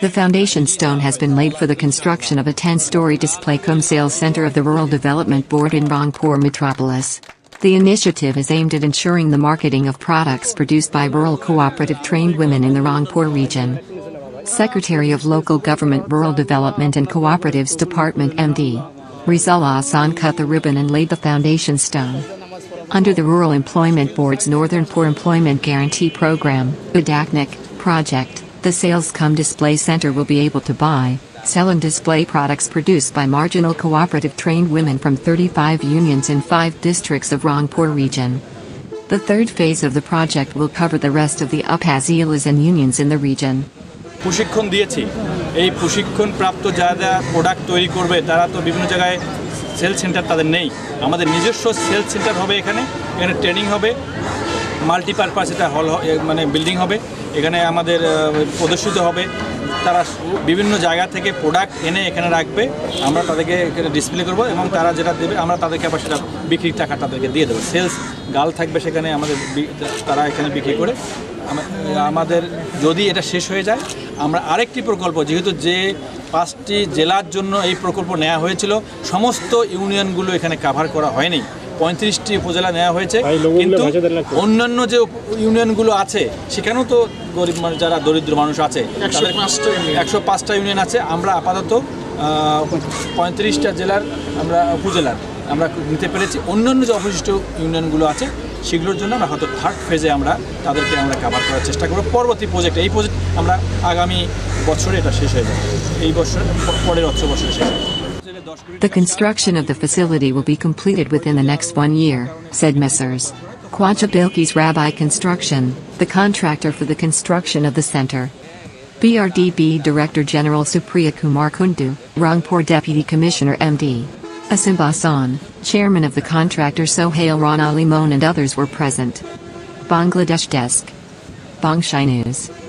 The foundation stone has been laid for the construction of a 10-story display-cum sales center of the Rural Development Board in Rangpur Metropolis. The initiative is aimed at ensuring the marketing of products produced by rural cooperative trained women in the Rangpur region. Secretary of Local Government Rural Development and Cooperatives Department MD. Rezaul Ahsan cut the ribbon and laid the foundation stone. Under the Rural Employment Board's Northern Poor Employment Guarantee Program, Udaknik, project, the Sales Cum Display Center will be able to buy, sell and display products produced by marginal cooperative trained women from 35 unions in 5 districts of Rangpur region. The third phase of the project will cover the rest of the uphazilas and unions in the region. প্রশিক্ষণ দিয়েছি এই প্রশিক্ষণ প্রাপ্ত যারা product তৈরি করবে তারা তো বিভিন্ন জায়গায় সেল সেন্টার তাদের নেই আমাদের নিজস্ব সেল সেন্টার হবে এখানে এখানে ট্রেনিং হবে মাল্টিপারপাস এটা হল মানে বিল্ডিং হবে। এখানে আমাদের প্রদর্শিত হবে। তারা বিভিন্ন জায়গা থেকে প্রোডাক্ট এনে এখানে রাখবে। আমরা তাদেরকে এখানে ডিসপ্লে করব এবং তারা যেটা দেবে, আমরা তাদেরকে আবার সেটা বিক্রির টাকা তাদেরকে দিয়ে দেবো। সেলস গাল থাকবে সেখানে আমাদের তারা এখানে বিক্রি করে। আমাদের যদি এটা শেষ হয়ে যায়, আমরা আরেকটি প্রকল্প, যেহেতু যে পাঁচটি জেলার জন্য এই প্রকল্প নেওয়া হয়েছিল, সমস্ত ইউনিয়নগুলো এখানে কাভার করা হয়নি। পঁয়ত্রিশটি উপজেলা নেওয়া হয়েছে। কিন্তু অন্যান্য যে ইউনিয়নগুলো আছে সেখানেও তো গরিব মানুষ যারা দরিদ্র মানুষ আছে তাদের একশো পাঁচটা ইউনিয়ন আছে। আমরা আপাতত পঁয়ত্রিশটা জেলার আমরা উপজেলার আমরা নিতে পেরেছি। অন্যান্য যে অবশিষ্ট ইউনিয়নগুলো আছে সেগুলোর জন্য আমরা হয়তো থার্ড ফেজে আমরা তাদেরকে আমরা কাভার করার চেষ্টা করব। পরবর্তী প্রজেক্ট এই প্রজেক্ট আমরা আগামী বছরে এটা শেষ হয়ে যাবে। এই বছর পরের অর্থ বছরে শেষ হয়ে যাবে। The construction of the facility will be completed within the next one year, said Messrs. Quajabilki's Rabbi Construction, the contractor for the construction of the center. BRDB Director General Supriya Kumar Kundu, Rangpur Deputy Commissioner MD. Asib Ahsan, Chairman of the contractor Sohail Rana Limon and others were present. Bangladesh Desk. Bongshai News.